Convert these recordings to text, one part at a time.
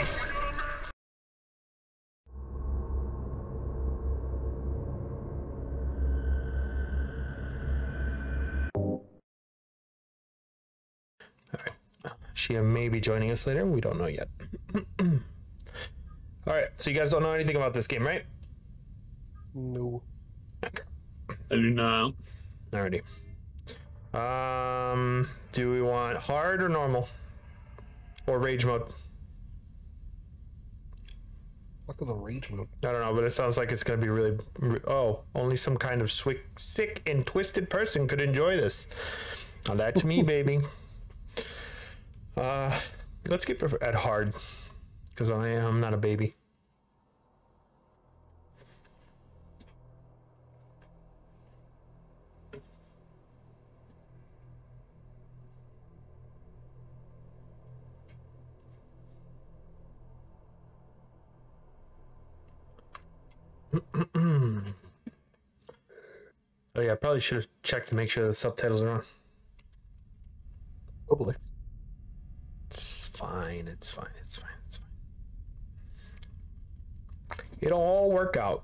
Nice. She may be joining us later. We don't know yet. All right. So you guys don't know anything about this game, right? No. I do not. Alrighty. Um, do we want hard or normal? Or rage mode? Fuck is a rage mode? I don't know, but it sounds like it's gonna be really. Oh, only some kind of swick, sick and twisted person could enjoy this. Now that's me, baby. Uh, let's keep it at hard, because I am not a baby. Oh yeah, I probably should have checked to make sure the subtitles are on. Probably. It's fine. It's fine. It's fine. It's fine. It'll all work out.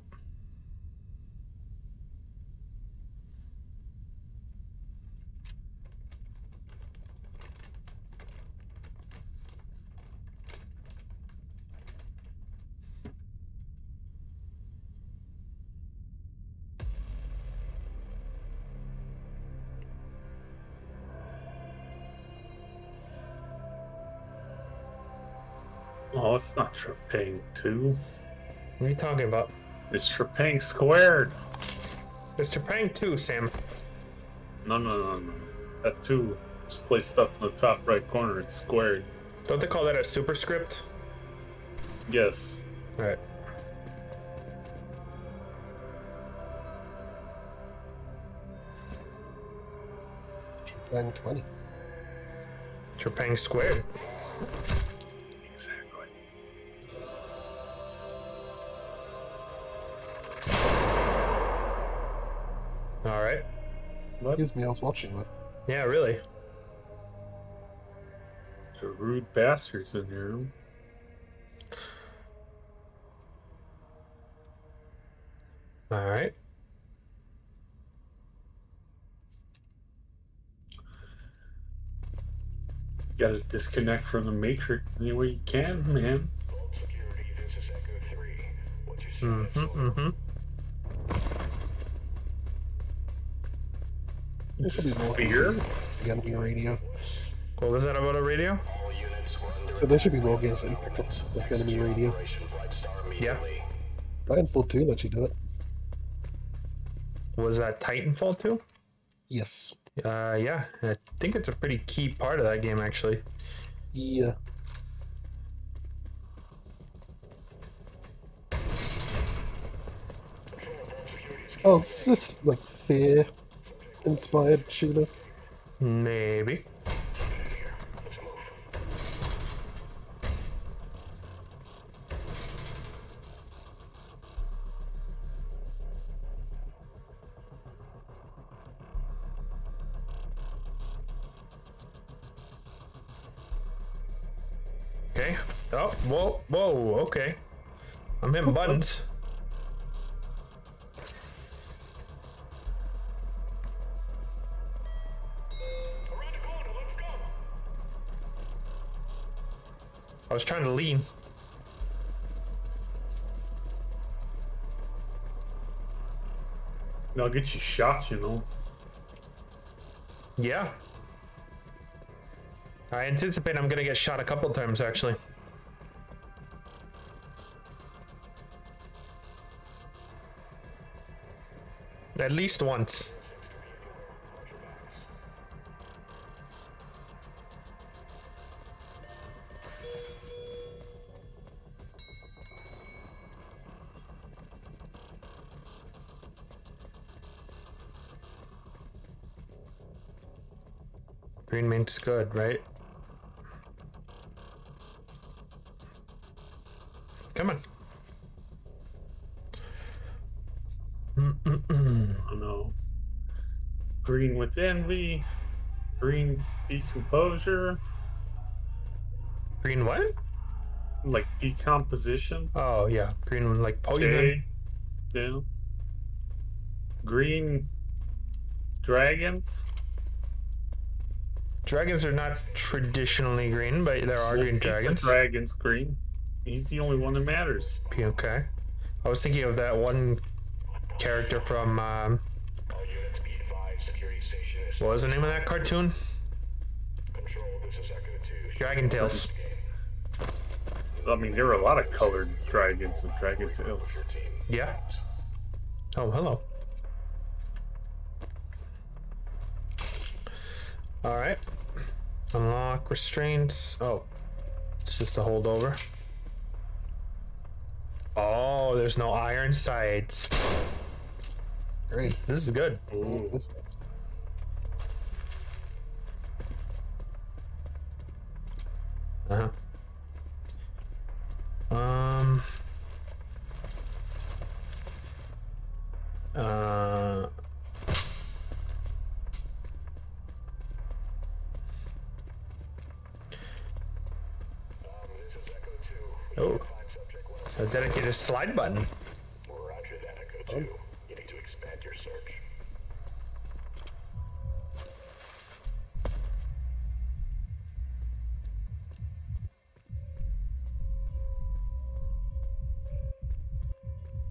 It's not Trepang 2. What are you talking about? It's Trepang squared. Mr. Prang 2, Sam. No, no, no, no. That 2 is placed up in the top right corner. It's squared. Don't they call that a superscript? Yes. Alright. Bang 20. Trepang squared. Excuse me, I was watching that. Yeah, really. The rude bastards in here. Alright. Gotta disconnect from the matrix any way you can, man. Mm-hmm, mm-hmm. There should be Fear? games on radio. What was that about a radio? So there should be more games that you pick up with enemy radio. Yeah. Titanfall 2 lets you do it. Was that Titanfall 2? Yes. Uh, yeah. I think it's a pretty key part of that game, actually. Yeah. Oh, is this like fear inspired shooter? Maybe. Okay. Oh, whoa, whoa, okay. I'm hitting buttons. Was trying to lean. I'll get you shot, you know. Yeah. I anticipate I'm gonna get shot a couple times actually. At least once. Means good, right? Come on. I know. Green with envy. Green decomposure. Green what? like decomposition. Oh yeah, green like poison. Yeah. Green dragons. Dragons are not traditionally green, but there are We'll green dragons. Dragons green. He's the only one that matters. Okay. I was thinking of that one character from um, All units be advised. Security station is what was the name of that cartoon? control. This is Echo 2. Dragon Tales. I mean, there were a lot of colored dragons and Dragon Tales. Yeah. Oh, hello. All right. Unlock restraints. Oh, it's just a holdover. Oh, there's no iron sights. Great. This is good. Ooh. This- Uh huh. Um. Uh. Um, this is Echo 2. Oh, Find subject 1. a dedicated slide button. Roger that, Echo 2. You need to expand your search.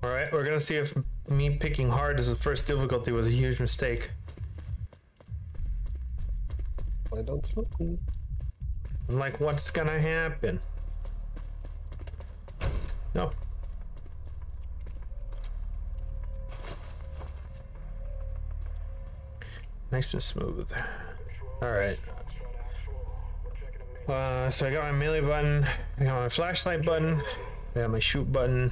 All right, we're gonna see if me picking hard as the first difficulty was a huge mistake. Find out something. I'm like, what's gonna happen? Nice and smooth. All right. Uh, so I got my melee button, I got my flashlight button, I got my shoot button.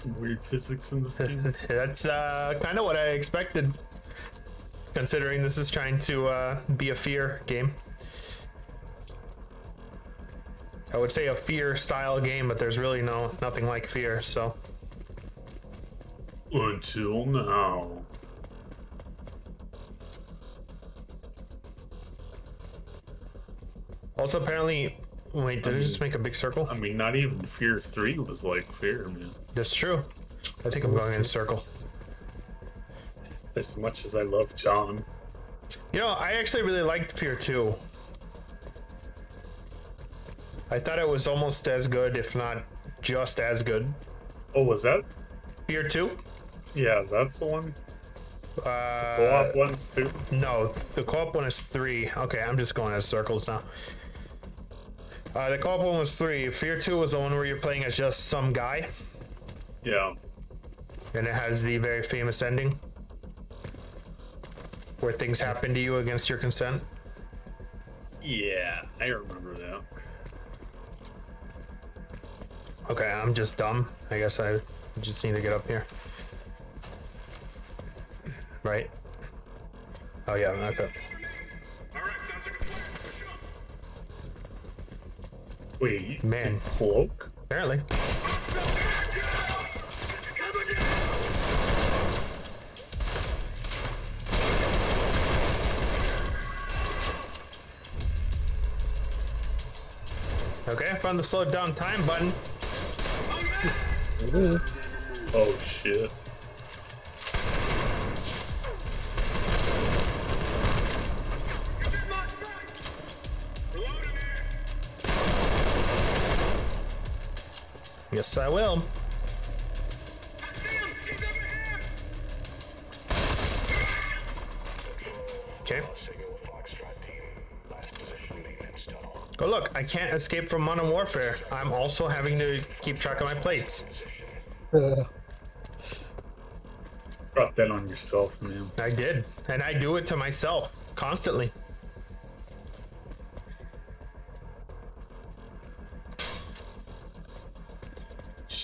some weird physics in this game. That's uh, kind of what I expected, considering this is trying to uh, be a fear game. I would say a fear style game, but there's really no nothing like fear. So Until now. also apparently, wait, did I just make a big circle? I mean, not even Fear 3 was like Fear, man. That's true. I think I'm going in a circle. As much as I love John. You know, I actually really liked Fear 2. I thought it was almost as good, if not just as good. Oh, was that? Fear 2? Yeah, that's the one. Uh, Co-op ones too. No, the co-op one is three. Okay, I'm just going as circles now. Uh, the co-op one was three. Fear two was the one where you're playing as just some guy, Yeah. and it has the very famous ending where things happen to you against your consent. Yeah, I remember that. Okay, I'm just dumb. I guess I just need to get up here. Right? Oh yeah, okay. Wait, you Man. cloak? Apparently. Okay, I found the slow down time button. Oh shit. Yes, I will. Okay. Signal Foxtrot team. Last position maintenance tunnel. Oh look, I can't escape from Modern Warfare. I'm also having to keep track of my plates. Uh, Drop that on yourself, man. I did, and I do it to myself constantly.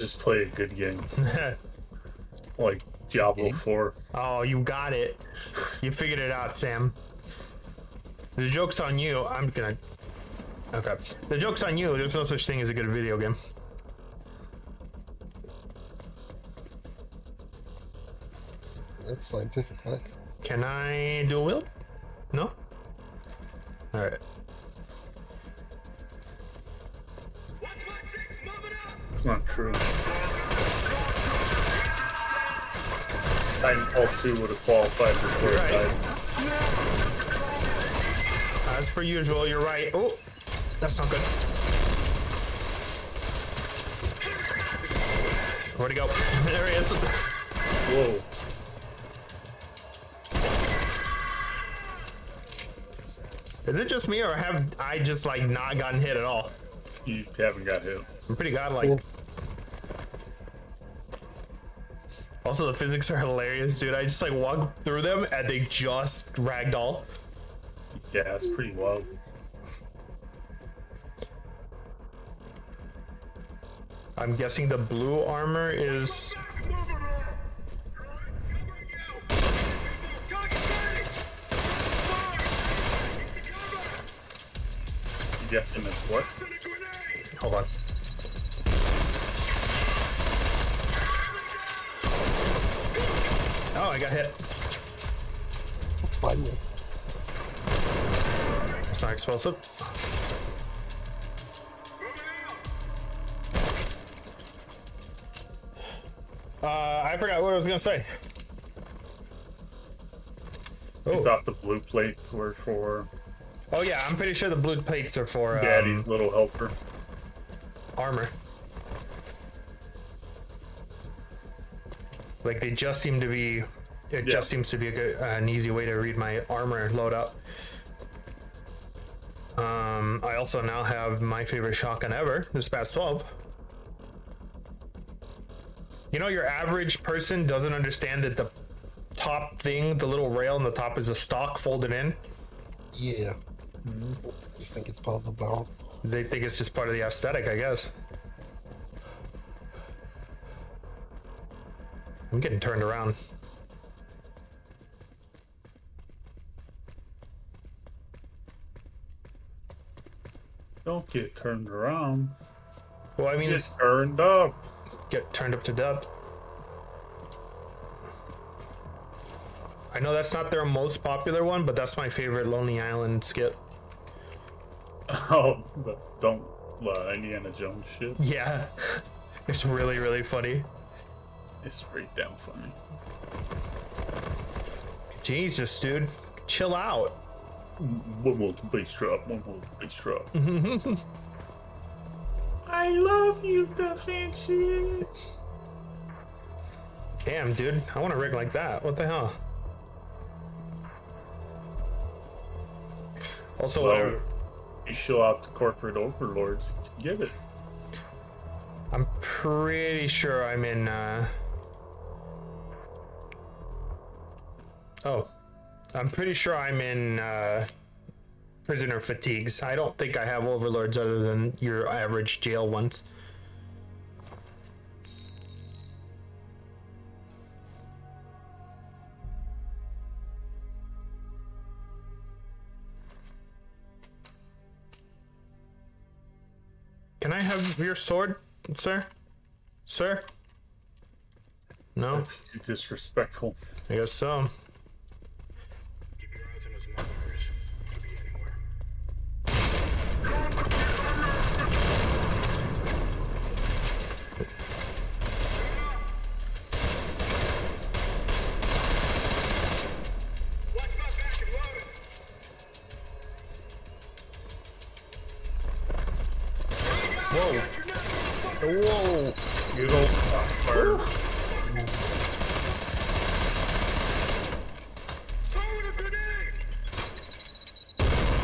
Just play a good game. Like Diablo 4. oh, you got it. You figured it out, Sam. The joke's on you. I'm gonna. Okay. The joke's on you. There's no such thing as a good video game. that's scientific fact. Can I do a wheel? No? Alright. Not true. Titanfall 2 would have qualified before it Right. died. As per usual, you're right. Oh, that's not good. Where'd he go? There he is. Whoa. Is it just me, or have I just like not gotten hit at all? You haven't got hit. I'm pretty godlike. Cool. Also, the physics are hilarious, dude. I just like walk through them and they just ragdoll. Yeah, it's pretty wild. I'm guessing the blue armor is. You guessing it's what? Hold on. I got hit. Finally. It's not explosive. Uh, I forgot what I was gonna say. You Oh, thought the blue plates were for oh yeah, I'm pretty sure the blue plates are for um, Daddy's little helper. armor. Like they just seem to be. It Yeah. just seems to be a good, an easy way to read my armor loadout. Um, I also now have my favorite shotgun ever, this SPAS 12. You know, your average person doesn't understand that the top thing, the little rail on the top, is a stock folded in. Yeah. Just think it's part of the barrel. They think it's just part of the aesthetic, I guess. I'm getting turned around. Don't get turned around. Well, I mean, Get it's turned up. get turned up to depth. I know that's not their most popular one, but that's my favorite Lonely Island skit. Oh, but don't uh, Indiana Jones shit. Yeah, it's really, really funny. It's pretty damn funny. Jesus, dude, chill out. One more bass drop. One more bass drop. I love you, the fancy. Damn, dude, I want a rig like that. What the hell? Also, Well, uh, you show out to corporate overlords. Get it. I'm pretty sure I'm in. Uh... Oh, I'm pretty sure I'm in uh, prisoner fatigues. I don't think I have overlords other than your average jail ones. Can I have your sword, sir? Sir? No, Too disrespectful. I guess so. Whoa. Whoa! You go fire.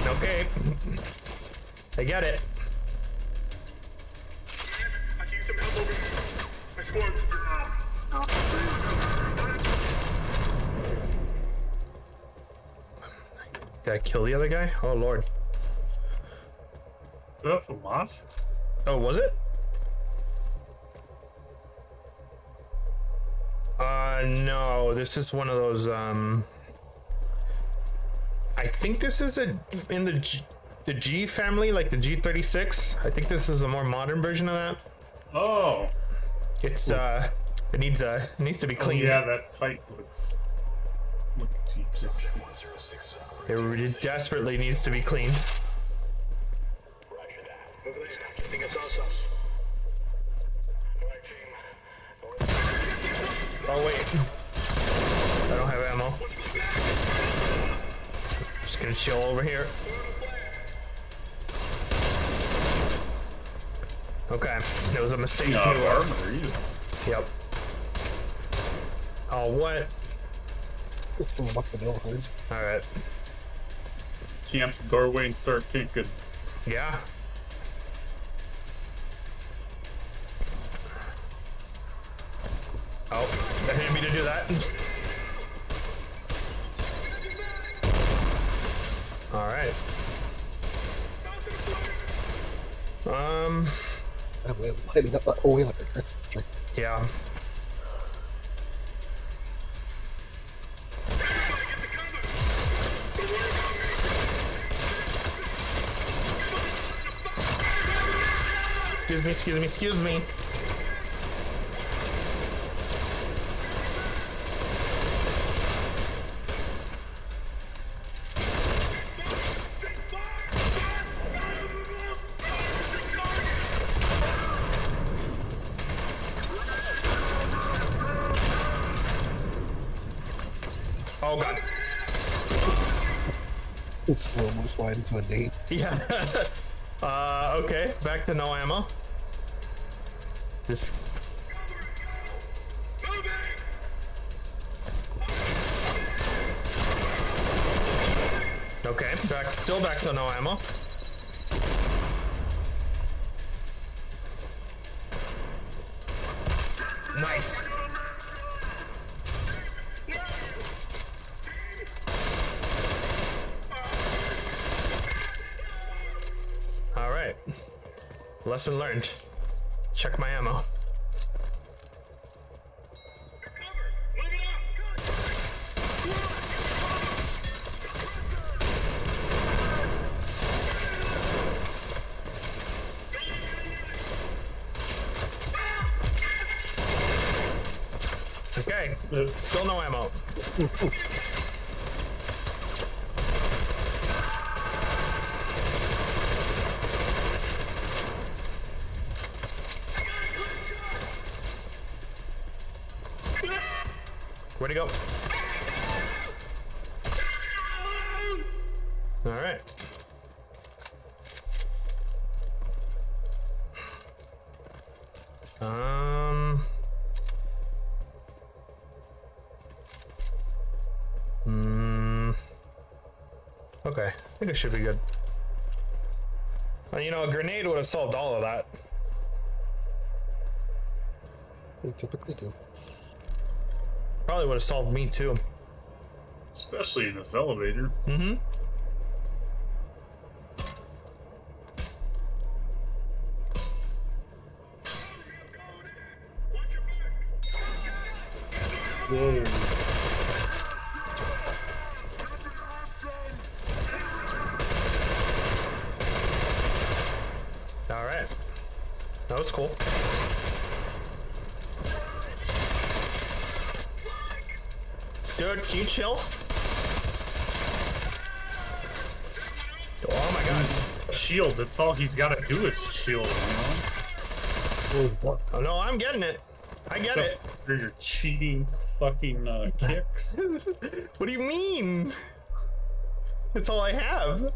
Okay. I get it. I. My squad. Did I kill the other guy? Oh lord. Is that Moss? Oh, was it? Uh, no. This is one of those. Um, I think this is a in the G, the G family, like the G36. I think this is a more modern version of that. Oh, It's uh, it needs uh, it needs to be oh cleaned. yeah, that site looks. Look, G6. It desperately needs to be cleaned. Oh wait, I don't have ammo. Just gonna chill over here. Okay, it was a mistake. No, to, armor. Yep. Oh, what? Throw them up the door. All right. Camp the doorway and start kicking. Yeah. Oh, that. All right. Um. I'm lighting up that whole way like a Christmas tree. Yeah. Excuse me, excuse me, excuse me. It's slow mo slide into a date. Yeah. uh, okay, back to no ammo. This. Okay, back, still back to no ammo. Nice. Lesson learned. Check my ammo. Okay, still no ammo. Um. Hmm. Okay, I think it should be good. Well, you know, a grenade would have solved all of that. They typically do. Probably would have solved me too. Especially in this elevator. Mm-hmm. That was cool. Dude, can you chill? Oh my god. Shield, that's all he's got to do is shield, you know? What was that? Oh no, I'm getting it. I get it. For your cheating fucking uh, kicks. What do you mean? That's all I have.